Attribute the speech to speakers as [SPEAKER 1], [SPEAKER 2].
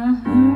[SPEAKER 1] I heard